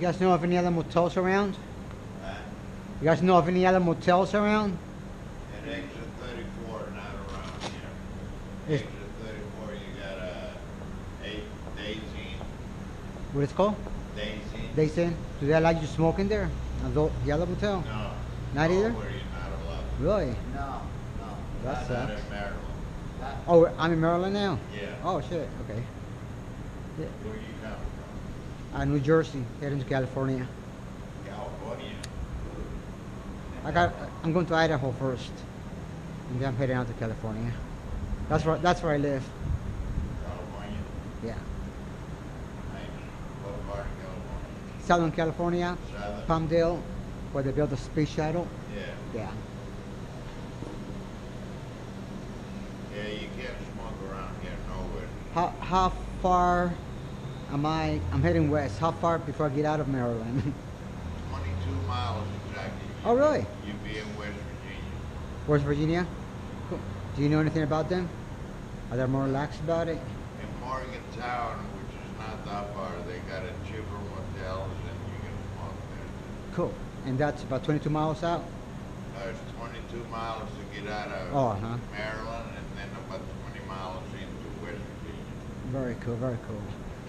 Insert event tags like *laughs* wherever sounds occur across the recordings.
You guys know of any other motels around? Uh, You guys know of any other motels around? At exit thirty-four, not around here. Is- Exit thirty-four, you got a eight Daisy, What it's called? Daisy. They say, do they allow you to smoke in there? At the the other motel? No. Not no, either? Where you're not allowed. Really? No, no. That Not- Not sucks. in Maryland. Oh, I'm in Maryland now? Yeah. Oh, shit, okay. Yeah. Where you coming from? Uh, New Jersey, heading to California. California. I got, I'm going to Idaho first. And then I'm heading out to California. That's where, that's where I live. California. Yeah. What part of California? Southern California, Southern. Palmdale, where they built the space shuttle. Yeah. Yeah. Yeah, you can't smoke around here nowhere. How, how far am I? I'm heading west. How far before I get out of Maryland? *laughs* Twenty-two miles exactly. Oh, really? You'd be in West Virginia. Where's Virginia? Cool. Do you know anything about them? Are they more relaxed about it? In Morgantown, which is not that far, they got a cheaper motels and you can walk there. Cool. And that's about 22 miles out? Uh, it's twenty-two miles to get out of Oh, uh-huh. Maryland and then about twenty miles into West Virginia. Very cool, very cool.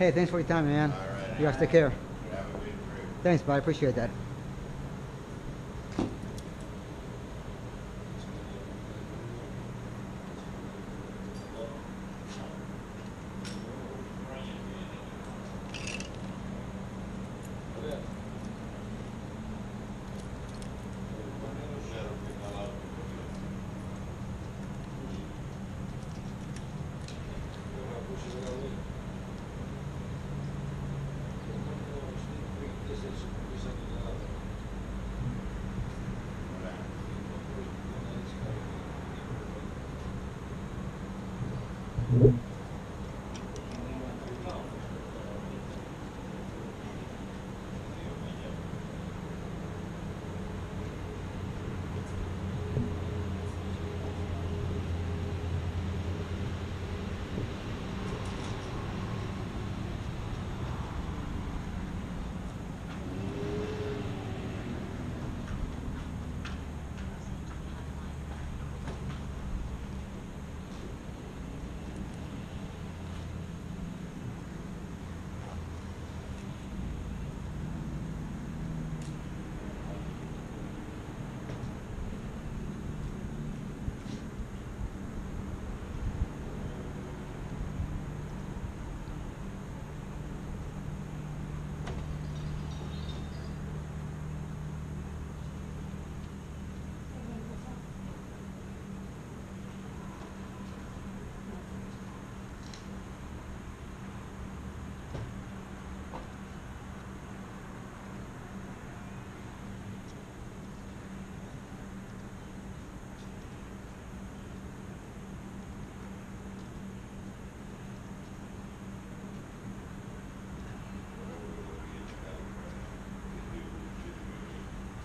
Hey, thanks for your time, man. All right. You guys take care. Have a good trip. Thanks, bud. I appreciate that. Mm-hmm.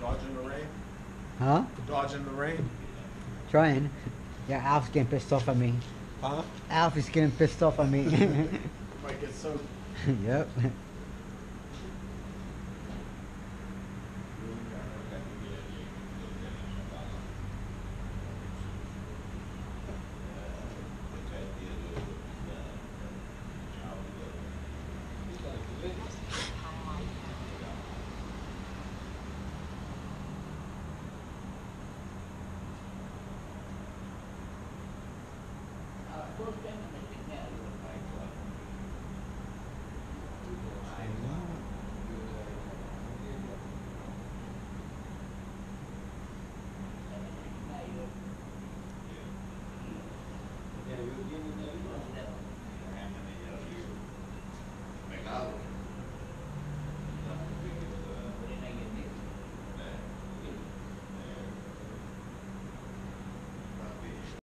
Dodging the rain? Huh? Dodging the rain? Trying. Yeah, Alf's getting pissed off at me. Huh? Alf is getting pissed off at me. Might get so. *laughs* yep.